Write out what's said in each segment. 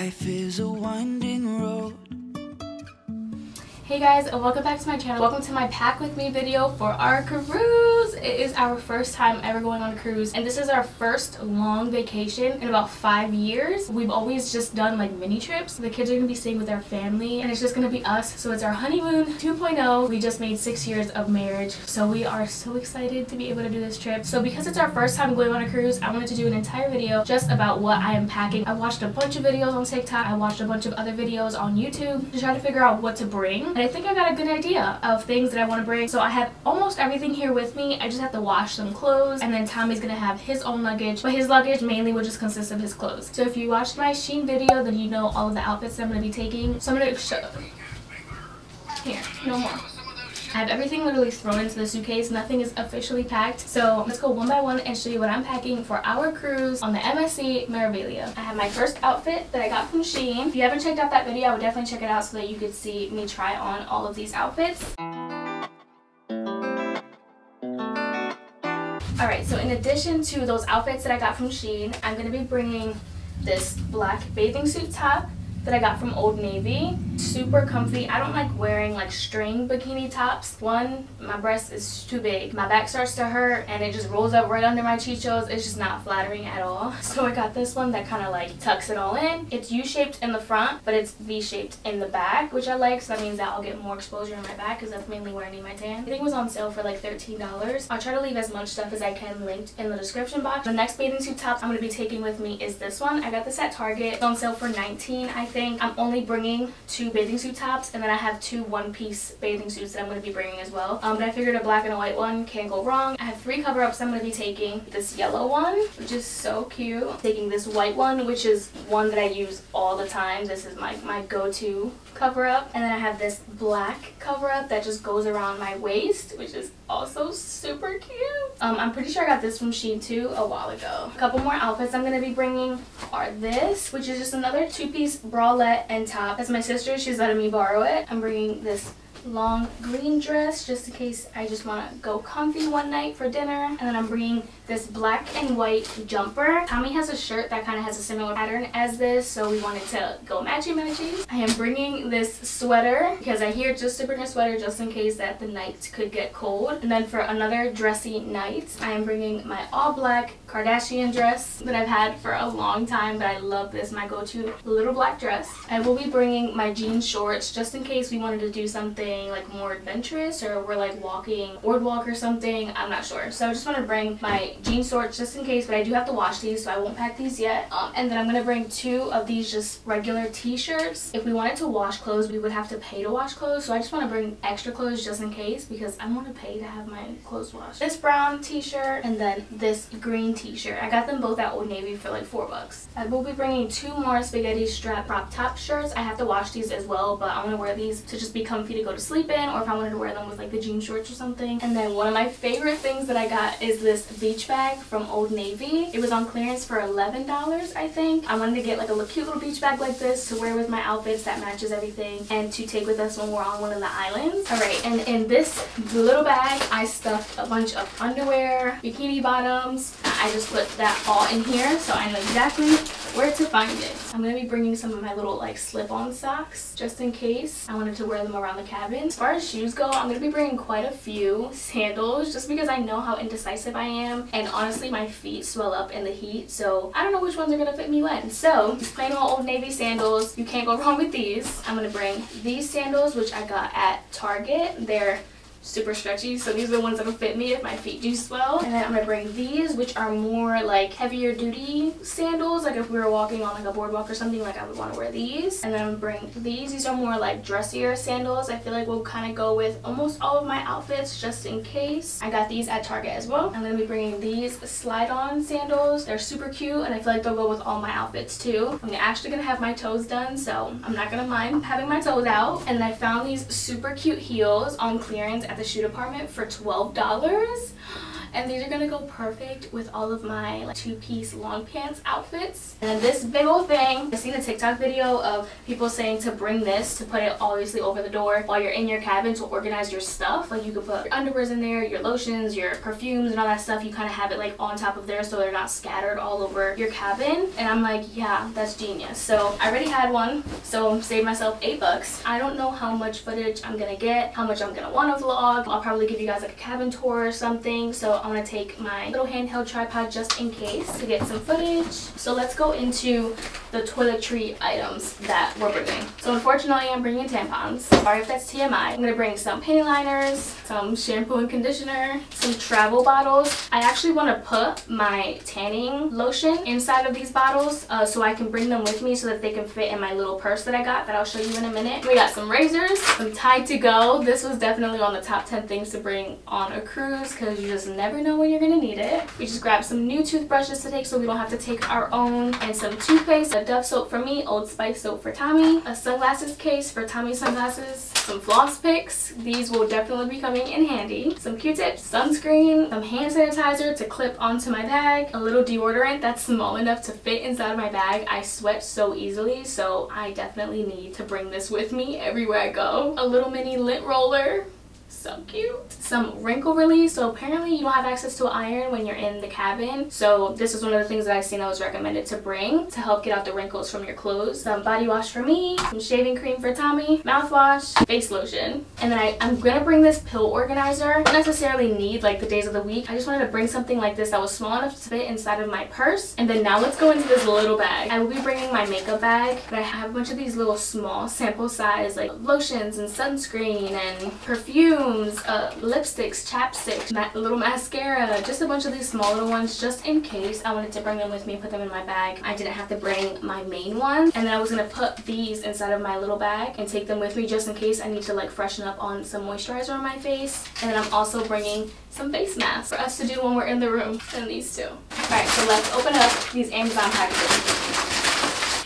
Life is a winding road. Hey guys, and welcome back to my channel. Welcome to my pack with me video for our cruise. It is our first time ever going on a cruise and this is our first long vacation in about five years. We've always just done like mini trips. The kids are going to be staying with their family and it's just going to be us. So it's our honeymoon 2.0. We just made six years of marriage. So we are so excited to be able to do this trip. So because it's our first time going on a cruise, I wanted to do an entire video just about what I am packing. I watched a bunch of videos on TikTok. I watched a bunch of other videos on YouTube to try to figure out what to bring. I think I got a good idea of things that I want to bring. So I have almost everything here with me. I just have to wash some clothes and then Tommy's going to have his own luggage. But his luggage mainly will just consist of his clothes. So if you watched my Shein video, then you know all of the outfits I'm going to be taking. So I'm going to show... Here, no more. I have everything literally thrown into the suitcase. Nothing is officially packed. So let's go one by one and show you what I'm packing for our cruise on the MSC Meraviglia. I have my first outfit that I got from Shein. If you haven't checked out that video, I would definitely check it out so that you could see me try on all of these outfits. Alright, so in addition to those outfits that I got from Shein, I'm going to be bringing this black bathing suit top that I got from Old Navy. Super comfy. I don't like wearing like string bikini tops. One, my breast is too big. My back starts to hurt and it just rolls up right under my chichos. It's just not flattering at all. So I got this one that kind of like tucks it all in. It's U-shaped in the front, but it's V-shaped in the back, which I like. So that means that I'll get more exposure in my back because that's mainly where I need my tan. think was on sale for like $13. I'll try to leave as much stuff as I can linked in the description box. The next bathing suit top I'm going to be taking with me is this one. I got this at Target. It's on sale for 19 I think. I'm only bringing two bathing suit tops and then I have two one-piece bathing suits that I'm going to be bringing as well. Um, but I figured a black and a white one can't go wrong. I have three cover-ups I'm going to be taking. This yellow one, which is so cute. taking this white one, which is one that I use all the time. This is my, my go-to cover-up. And then I have this black cover-up that just goes around my waist, which is also super cute. Um, I'm pretty sure I got this from Shein too a while ago. A couple more outfits I'm going to be bringing are this, which is just another two-piece bralette and top. That's my sister. She's letting me borrow it. I'm bringing this long green dress just in case I just want to go comfy one night for dinner. And then I'm bringing this black and white jumper. Tommy has a shirt that kind of has a similar pattern as this, so we wanted to go matchy matchy. I am bringing this sweater because I hear just to bring a sweater just in case that the night could get cold. And then for another dressy night, I am bringing my all black Kardashian dress that I've had for a long time, but I love this, my go-to little black dress. I will be bringing my jean shorts just in case we wanted to do something like more adventurous or we're like walking boardwalk or something. I'm not sure. So I just want to bring my jean shorts just in case, but I do have to wash these, so I won't pack these yet. Um, and then I'm going to bring two of these just regular t-shirts. If we wanted to wash clothes, we would have to pay to wash clothes, so I just want to bring extra clothes just in case because I want to pay to have my clothes washed. This brown t-shirt and then this green t-shirt. I got them both at Old Navy for like four bucks. I will be bringing two more spaghetti strap crop top shirts. I have to wash these as well, but I want to wear these to just be comfy to go to sleep in or if I wanted to wear them with like the jean shorts or something. And then one of my favorite things that I got is this beach bag from Old Navy. It was on clearance for $11, I think. I wanted to get like a cute little beach bag like this to wear with my outfits that matches everything and to take with us when we're on one of the islands. Alright, and in this little bag, I stuffed a bunch of underwear, bikini bottoms. I just put that all in here so I know exactly where to find it. I'm going to be bringing some of my little like slip-on socks just in case I wanted to wear them around the cabin. As far as shoes go, I'm going to be bringing quite a few sandals just because I know how indecisive I am and honestly my feet swell up in the heat so I don't know which ones are going to fit me when. So plain old navy sandals, you can't go wrong with these. I'm going to bring these sandals which I got at Target. They're super stretchy. So these are the ones that will fit me if my feet do swell. And then i'm gonna bring these which are more like heavier duty sandals. Like if we were walking on like a boardwalk or something like i would want to wear these. And then i'm bring these. These are more like dressier sandals. I feel like will kind of go with almost all of my outfits just in case. I got these at target as well. I'm gonna be bringing these slide on sandals. They're super cute and i feel like they'll go with all my outfits too. I'm actually gonna have my toes done so i'm not gonna mind having my toes out. And i found these super cute heels on clearance at the shoe department for $12. And these are gonna go perfect with all of my like, two-piece long pants outfits. And this big old thing, I've seen a TikTok video of people saying to bring this to put it obviously over the door while you're in your cabin to organize your stuff. Like you could put your underwears in there, your lotions, your perfumes and all that stuff. You kind of have it like on top of there so they're not scattered all over your cabin. And I'm like, yeah, that's genius. So I already had one, so saved myself eight bucks. I don't know how much footage I'm gonna get, how much I'm gonna want to vlog. I'll probably give you guys like a cabin tour or something. So I'm gonna take my little handheld tripod just in case to get some footage. So let's go into the toiletry items that we're bringing. So unfortunately, I'm bringing tampons. Sorry if that's TMI. I'm gonna bring some panty liners, some shampoo and conditioner, some travel bottles. I actually want to put my tanning lotion inside of these bottles uh, so I can bring them with me so that they can fit in my little purse that I got that I'll show you in a minute. We got some razors, some Tide to go. This was definitely on the top 10 things to bring on a cruise because you just never know when you're gonna need it. We just grabbed some new toothbrushes to take so we don't have to take our own and some toothpaste, a Dove soap for me, Old Spice soap for Tommy, a sunglasses case for Tommy sunglasses, some floss picks. These will definitely be coming in handy. Some Q-tips, sunscreen, some hand sanitizer to clip onto my bag, a little deodorant that's small enough to fit inside of my bag. I sweat so easily, so I definitely need to bring this with me everywhere I go. A little mini lint roller so cute. Some wrinkle release. So apparently you don't have access to an iron when you're in the cabin. So this is one of the things that I've seen that was recommended to bring to help get out the wrinkles from your clothes. Some body wash for me, some shaving cream for Tommy, mouthwash, face lotion. And then I, I'm gonna bring this pill organizer. I don't necessarily need like the days of the week. I just wanted to bring something like this that was small enough to fit inside of my purse. And then now let's go into this little bag. I will be bringing my makeup bag, but I have a bunch of these little small sample size like lotions and sunscreen and perfume perfumes, uh, lipsticks, chapsticks, ma little mascara, just a bunch of these small little ones just in case I wanted to bring them with me, put them in my bag. I didn't have to bring my main one. And then I was going to put these inside of my little bag and take them with me just in case I need to like freshen up on some moisturizer on my face. And then I'm also bringing some face masks for us to do when we're in the room and these two. Alright, so let's open up these Amazon packages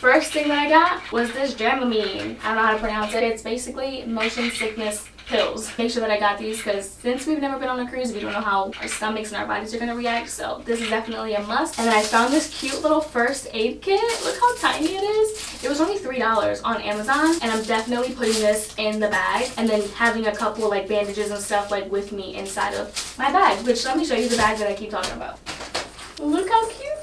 first thing that I got was this Dramamine. I don't know how to pronounce it. It's basically motion sickness pills. Make sure that I got these because since we've never been on a cruise, we don't know how our stomachs and our bodies are going to react. So this is definitely a must. And then I found this cute little first aid kit. Look how tiny it is. It was only $3 on Amazon. And I'm definitely putting this in the bag and then having a couple like bandages and stuff like with me inside of my bag. Which let me show you the bag that I keep talking about. Look how cute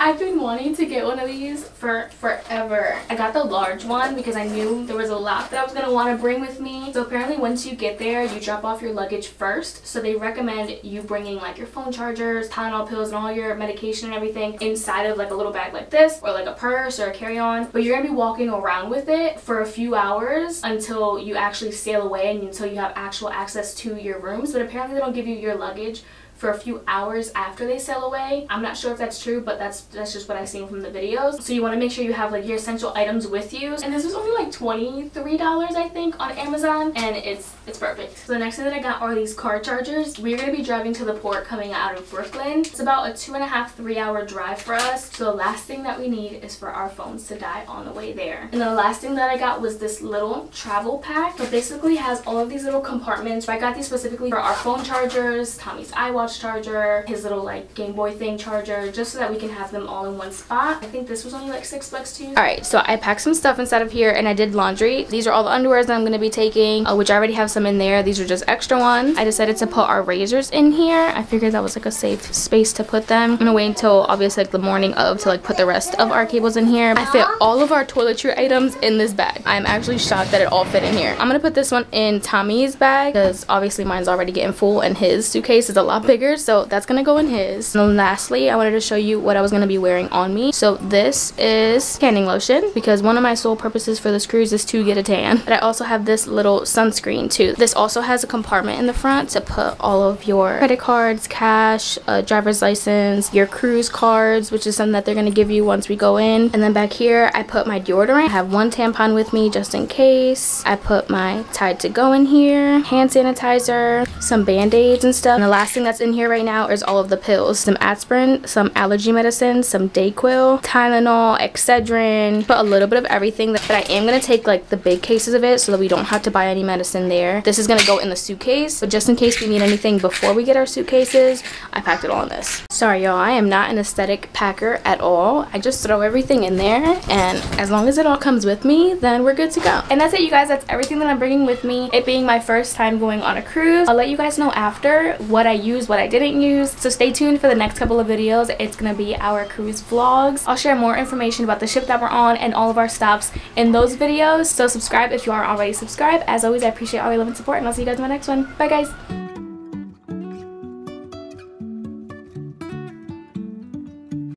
I've been wanting to get one of these for forever. I got the large one because I knew there was a lot that I was going to want to bring with me. So apparently once you get there, you drop off your luggage first. So they recommend you bringing like your phone chargers, Tylenol pills, and all your medication and everything inside of like a little bag like this or like a purse or a carry-on. But you're going to be walking around with it for a few hours until you actually sail away and until you have actual access to your rooms. But apparently they don't give you your luggage for a few hours after they sail away. I'm not sure if that's true, but that's that's just what I've seen from the videos. So you want to make sure you have like your essential items with you. And this was only like $23 I think on Amazon and it's it's perfect. So the next thing that I got are these car chargers. We're to be driving to the port coming out of Brooklyn. It's about a two and a half, three hour drive for us. So the last thing that we need is for our phones to die on the way there. And the last thing that I got was this little travel pack. So basically has all of these little compartments. I got these specifically for our phone chargers, Tommy's iWatch charger, his little like Game Boy thing charger, just so that we can have them all in one spot. I think this was only like six bucks too. Alright, so I packed some stuff inside of here and I did laundry. These are all the underwears that I'm going to be taking, uh, which I already have some in there. These are just extra ones. I decided to put our razors in here. I figured that was like a safe space to put them. I'm to wait until obviously like the morning of to like put the rest of our cables in here. I fit all of our toiletry items in this bag. I'm actually shocked that it all fit in here. I'm going to put this one in Tommy's bag because obviously mine's already getting full and his suitcase is a lot bigger bigger so that's gonna go in his. And lastly i wanted to show you what i was gonna be wearing on me. So this is tanning lotion because one of my sole purposes for this cruise is to get a tan. But i also have this little sunscreen too. This also has a compartment in the front to put all of your credit cards cash driver's license your cruise cards which is something that they're to give you once we go in. And then back here i put my deodorant. I have one tampon with me just in case. I put my tide to go in here hand sanitizer some band-aids and stuff. And the last thing that's in here right now is all of the pills. Some aspirin, some allergy medicine, some Dayquil, Tylenol, Excedrin, but a little bit of everything. But I am going to take like the big cases of it so that we don't have to buy any medicine there. This is going to go in the suitcase. But just in case we need anything before we get our suitcases, I packed it all in this. Sorry y'all, I am not an aesthetic packer at all. I just throw everything in there and as long as it all comes with me, then we're good to go. And that's it you guys, that's everything that I'm bringing with me. It being my first time going on a cruise. I'll let you guys know after what I used, what I didn't use. So stay tuned for the next couple of videos. It's gonna be our cruise vlogs. I'll share more information about the ship that we're on and all of our stops in those videos. So subscribe if you aren't already subscribed. As always, I appreciate all your love and support and I'll see you guys in my next one. Bye guys!